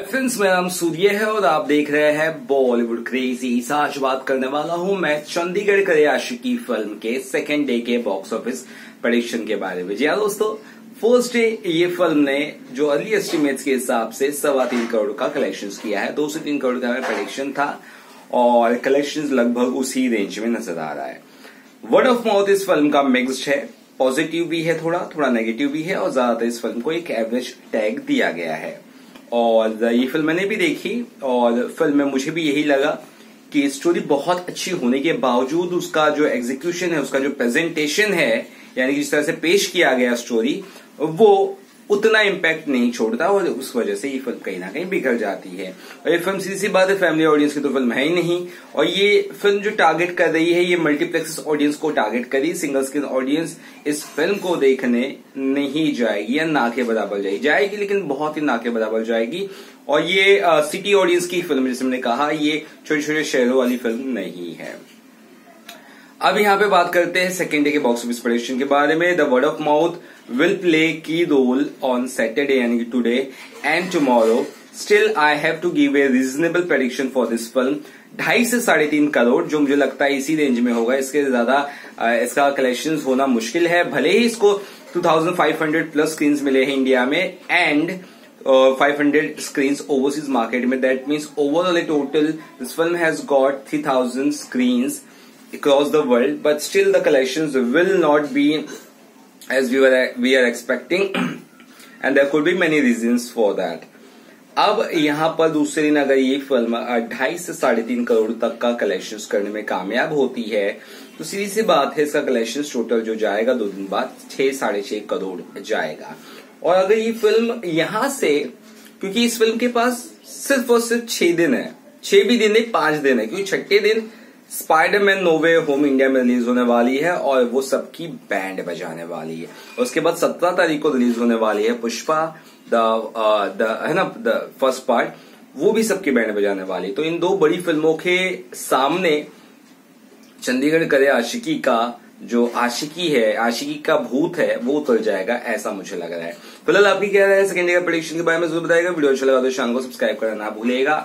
Friends मेरा नाम सूर्य है और आप देख रहे हैं बॉलीवुड क्रेजी आज बात करने वाला हूँ मैं चंडीगढ़ करे आशिकी फ़िल्म के सेकेंड डे के बॉक्स ऑफ़िस प्रोडिक्शन के बारे में। जी हाँ दोस्तों फ़र्स्ट डे ये फ़िल्म ने जो अर्ली एस्टिमेट्स के हिसाब से सवा तीन करोड़ का कलेक्शन किया है, दो से तीन करोड़ का प्रोडिक्शन था और कलेक्शन लगभग उसी रेंज में नज़र आ रहा है। वर्ड ऑफ़ माउथ इस फ़िल्म का मिक्सड है पॉजिटिव भी है थोड़ा थोड़ा नेगेटिव भी है और ज़्यादातर इस फ़िल्म को एक एवरेज टैग दिया गया है। और ये फ़िल्म मैंने भी देखी और फ़िल्म में मुझे भी यही लगा कि स्टोरी बहुत अच्छी होने के बावजूद उसका जो एग्जीक्यूशन है, उसका जो प्रेजेंटेशन है, यानी कि जिस तरह से पेश किया गया स्टोरी वो उतना इम्पैक्ट नहीं छोड़ता और उस वजह से ये फ़िल्म कहीं ना कहीं बिगड़ जाती है। और ये फ़िल्म सीधी सी बात है फैमिली ऑडियंस की तो फ़िल्म है ही नहीं। और ये फ़िल्म जो टारगेट कर रही है, ये मल्टीप्लेक्स ऑडियंस को टारगेट करी सिंगल स्क्रीन ऑडियंस इस फ़िल्म को देखने नहीं जाएगी या ना के बराबर जाएगी। जाएगी लेकिन बहुत ही ना के बराबर जाएगी। और ये सिटी ऑडियंस की फ़िल्म जैसे मैंने कहा, ये छोटे छोटे शहरों वाली फ़िल्म नहीं है। अब यहाँ पे बात करते हैं सेकेंड डे के बॉक्स ऑफ़िस प्रोडक्शन के बारे में। The word of mouth will play key role on Saturday यानी today and tomorrow still I have to give a reasonable prediction for this film ढाई से साढ़े तीन करोड़, जो मुझे लगता है इसी रेंज में होगा। इसके ज़्यादा इसका कलेक्शन होना मुश्किल है। भले ही इसको 2500 प्लस स्क्रीन मिले हैं इंडिया में and five hundred screen overseas market में। That means overall total this film has got three thousand screen across the world, but still the collections will not be as we were, we are expecting, and there could be many reasons for that. अब यहाँ पर दूसरे दिन अगर ये film ढाई से साढ़े तीन करोड़ तक का कलेक्शन करने में कामयाब होती है। तो सीधी सी बात है, इसका कलेक्शन टोटल जो जाएगा, दो दिन बाद छह, साढ़े छह करोड़ जाएगा। और अगर ये फ़िल्म यहाँ से, क्योंकि इस फ़िल्म के पास सिर्फ़ और सिर्फ़ छह दिन है, छह भी दिन नहीं, पाँच दिन है, क्योंकि छठे दिन Spiderman No Way Home India में रिलीज़ होने वाली है और वो सबकी बैंड बजाने वाली है। उसके बाद सत्रह तारीख को रिलीज़ होने वाली है पुष्पा द द है ना द फ़र्स्ट पार्ट वो भी सबकी बैंड बजाने वाली तो इन दो बड़ी फ़िल्मों के सामने चंडीगढ़ करे आशिकी का जो आशिकी है, आशिकी का भूत है, वो उतर जाएगा, ऐसा मुझे लग रहा है। फ़िलहाल आपकी क्या राय है सेकेंड ईयर प्रोडिक्शन के बारे में ज़रूर बताएगा वीडियो अच्छा लगा तो चैनल को सब्सक्राइब करना ना भूलेगा